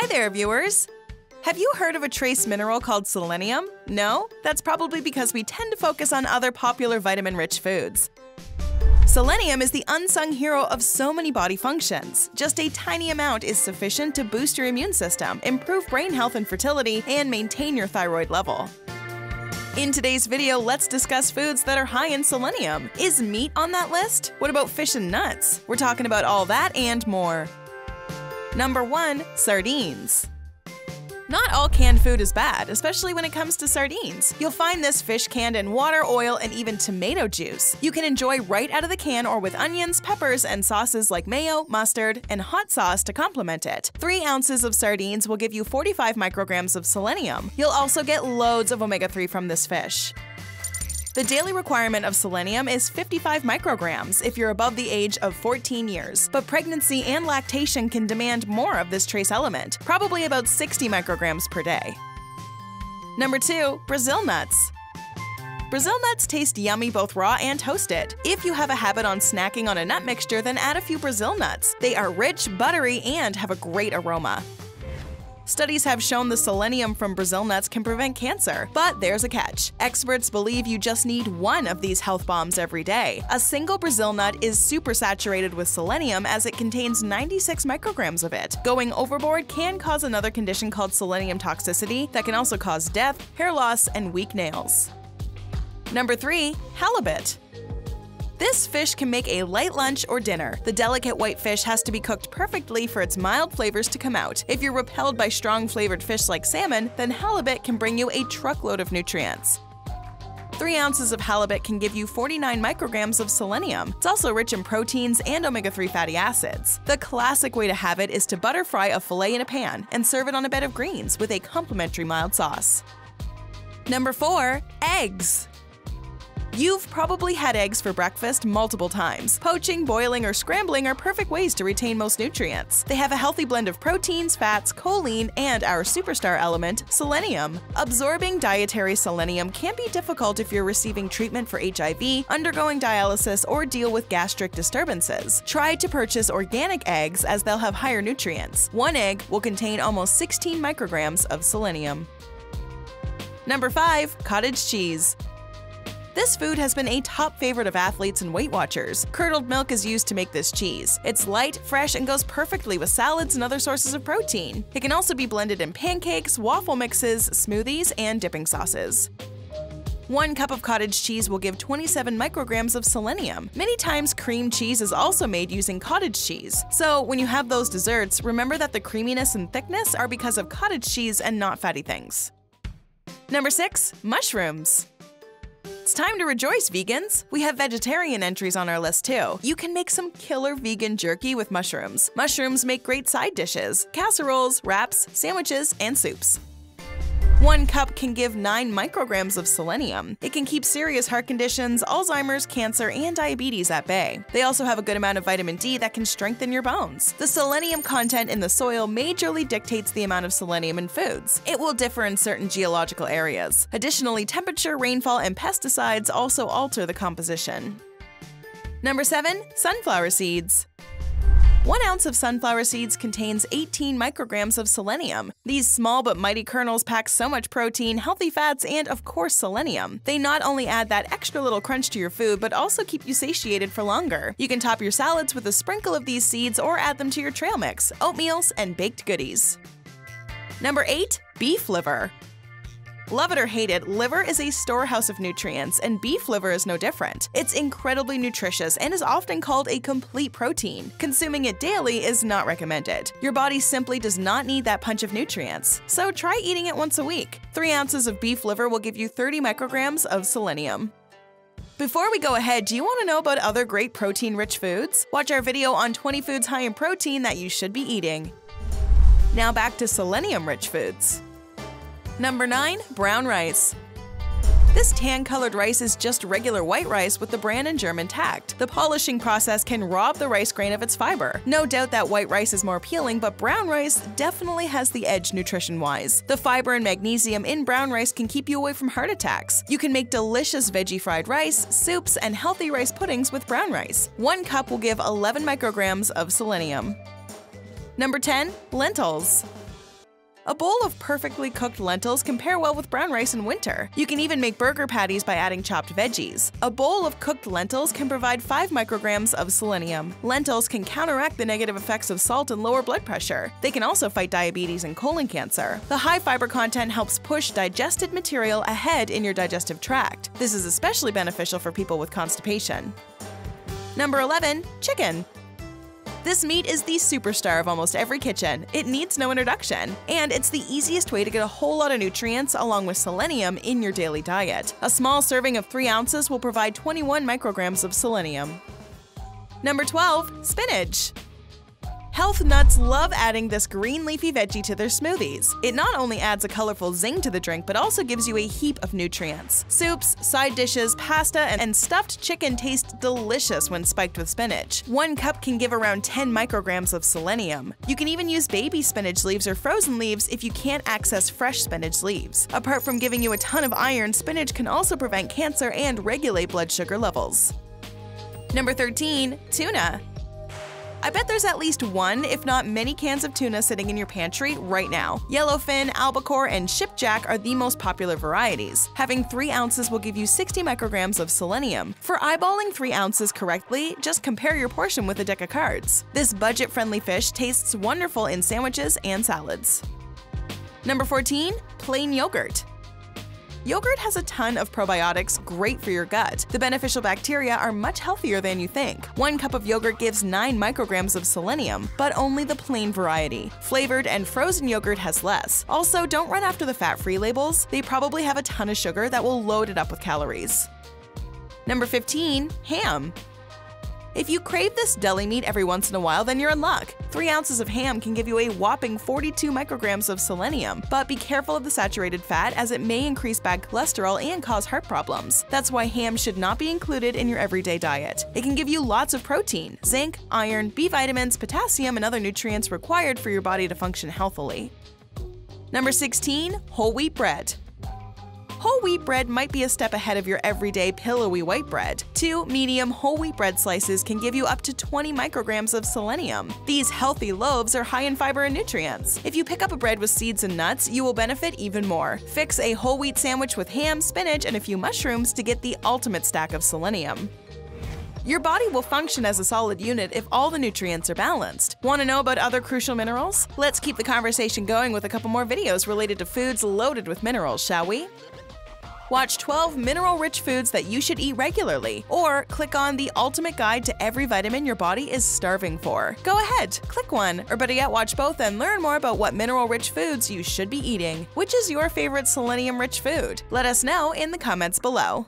Hi there, viewers! Have you heard of a trace mineral called selenium? No? That's probably because we tend to focus on other popular vitamin rich foods. Selenium is the unsung hero of so many body functions. Just a tiny amount is sufficient to boost your immune system, improve brain health and fertility, and maintain your thyroid level. In today's video, let's discuss foods that are high in selenium. Is meat on that list? What about fish and nuts? We're talking about all that and more. Number 1. Sardines not all canned food is bad, especially when it comes to sardines. You'll find this fish canned in water, oil, and even tomato juice. You can enjoy right out of the can or with onions, peppers, and sauces like mayo, mustard, and hot sauce to complement it. 3 ounces of sardines will give you 45 micrograms of selenium. You'll also get loads of omega-3 from this fish. The daily requirement of selenium is 55 micrograms if you're above the age of 14 years, but pregnancy and lactation can demand more of this trace element, probably about 60 micrograms per day. Number 2. Brazil nuts. Brazil nuts taste yummy both raw and toasted. If you have a habit on snacking on a nut mixture, then add a few Brazil nuts. They are rich, buttery, and have a great aroma. Studies have shown the selenium from Brazil nuts can prevent cancer, but there's a catch. Experts believe you just need one of these health bombs every day. A single Brazil nut is supersaturated with selenium as it contains 96 micrograms of it. Going overboard can cause another condition called selenium toxicity that can also cause death, hair loss, and weak nails. Number 3. Halibut this fish can make a light lunch or dinner. The delicate white fish has to be cooked perfectly for its mild flavors to come out. If you're repelled by strong flavored fish like salmon, then halibut can bring you a truckload of nutrients. 3 ounces of halibut can give you 49 micrograms of selenium. It's also rich in proteins and omega 3 fatty acids. The classic way to have it is to butter fry a filet in a pan and serve it on a bed of greens with a complimentary mild sauce. Number 4. Eggs. You've probably had eggs for breakfast multiple times. Poaching, boiling, or scrambling are perfect ways to retain most nutrients. They have a healthy blend of proteins, fats, choline, and our superstar element, selenium. Absorbing dietary selenium can be difficult if you're receiving treatment for HIV, undergoing dialysis, or deal with gastric disturbances. Try to purchase organic eggs as they'll have higher nutrients. One egg will contain almost 16 micrograms of selenium. Number 5. Cottage cheese. This food has been a top favorite of athletes and Weight Watchers. Curdled milk is used to make this cheese. It's light, fresh, and goes perfectly with salads and other sources of protein. It can also be blended in pancakes, waffle mixes, smoothies, and dipping sauces. One cup of cottage cheese will give 27 micrograms of selenium. Many times, cream cheese is also made using cottage cheese. So, when you have those desserts, remember that the creaminess and thickness are because of cottage cheese and not fatty things. Number 6. Mushrooms it's time to rejoice, vegans! We have vegetarian entries on our list too. You can make some killer vegan jerky with mushrooms. Mushrooms make great side dishes, casseroles, wraps, sandwiches, and soups. One cup can give 9 micrograms of selenium. It can keep serious heart conditions, Alzheimer's, cancer, and diabetes at bay. They also have a good amount of vitamin D that can strengthen your bones. The selenium content in the soil majorly dictates the amount of selenium in foods. It will differ in certain geological areas. Additionally, temperature, rainfall, and pesticides also alter the composition. Number 7. Sunflower seeds. One ounce of sunflower seeds contains 18 micrograms of selenium. These small but mighty kernels pack so much protein, healthy fats, and of course selenium. They not only add that extra little crunch to your food, but also keep you satiated for longer. You can top your salads with a sprinkle of these seeds or add them to your trail mix, oatmeals, and baked goodies. Number 8. Beef liver. Love it or hate it, liver is a storehouse of nutrients, and beef liver is no different. It's incredibly nutritious and is often called a complete protein. Consuming it daily is not recommended. Your body simply does not need that punch of nutrients, so try eating it once a week. 3 ounces of beef liver will give you 30 micrograms of selenium. Before we go ahead, do you want to know about other great protein-rich foods? Watch our video on 20 foods high in protein that you should be eating. Now back to selenium-rich foods. Number 9. Brown rice. This tan-colored rice is just regular white rice with the bran and germ intact. The polishing process can rob the rice grain of its fiber. No doubt that white rice is more appealing, but brown rice definitely has the edge nutrition-wise. The fiber and magnesium in brown rice can keep you away from heart attacks. You can make delicious veggie fried rice, soups, and healthy rice puddings with brown rice. One cup will give 11 micrograms of selenium. Number 10. Lentils. A bowl of perfectly cooked lentils can pair well with brown rice in winter. You can even make burger patties by adding chopped veggies. A bowl of cooked lentils can provide 5 micrograms of selenium. Lentils can counteract the negative effects of salt and lower blood pressure. They can also fight diabetes and colon cancer. The high fiber content helps push digested material ahead in your digestive tract. This is especially beneficial for people with constipation. Number 11. Chicken. This meat is the superstar of almost every kitchen. It needs no introduction. And it's the easiest way to get a whole lot of nutrients along with selenium in your daily diet. A small serving of 3 ounces will provide 21 micrograms of selenium. Number 12. Spinach. Health nuts love adding this green leafy veggie to their smoothies. It not only adds a colorful zing to the drink, but also gives you a heap of nutrients. Soups, side dishes, pasta, and stuffed chicken taste delicious when spiked with spinach. One cup can give around 10 micrograms of selenium. You can even use baby spinach leaves or frozen leaves if you can't access fresh spinach leaves. Apart from giving you a ton of iron, spinach can also prevent cancer and regulate blood sugar levels. Number 13. Tuna. I bet there's at least one, if not many cans of tuna sitting in your pantry right now. Yellowfin, albacore, and skipjack are the most popular varieties. Having 3 ounces will give you 60 micrograms of selenium. For eyeballing 3 ounces correctly, just compare your portion with a deck of cards. This budget-friendly fish tastes wonderful in sandwiches and salads. Number 14. Plain yogurt. Yogurt has a ton of probiotics great for your gut. The beneficial bacteria are much healthier than you think. One cup of yogurt gives 9 micrograms of selenium, but only the plain variety. Flavored and frozen yogurt has less. Also, don't run after the fat-free labels. They probably have a ton of sugar that will load it up with calories. Number 15. Ham. If you crave this deli meat every once in a while, then you're in luck. 3 ounces of ham can give you a whopping 42 micrograms of selenium, but be careful of the saturated fat as it may increase bad cholesterol and cause heart problems. That's why ham should not be included in your everyday diet. It can give you lots of protein, zinc, iron, B vitamins, potassium, and other nutrients required for your body to function healthily. Number 16. Whole wheat bread. Whole wheat bread might be a step ahead of your everyday pillowy white bread. Two medium whole wheat bread slices can give you up to 20 micrograms of selenium. These healthy loaves are high in fiber and nutrients. If you pick up a bread with seeds and nuts, you will benefit even more. Fix a whole wheat sandwich with ham, spinach, and a few mushrooms to get the ultimate stack of selenium. Your body will function as a solid unit if all the nutrients are balanced. Want to know about other crucial minerals? Let's keep the conversation going with a couple more videos related to foods loaded with minerals, shall we? Watch 12 mineral rich foods that you should eat regularly, or click on the ultimate guide to every vitamin your body is starving for. Go ahead, click one, or better yet, watch both and learn more about what mineral rich foods you should be eating. Which is your favorite selenium rich food? Let us know in the comments below.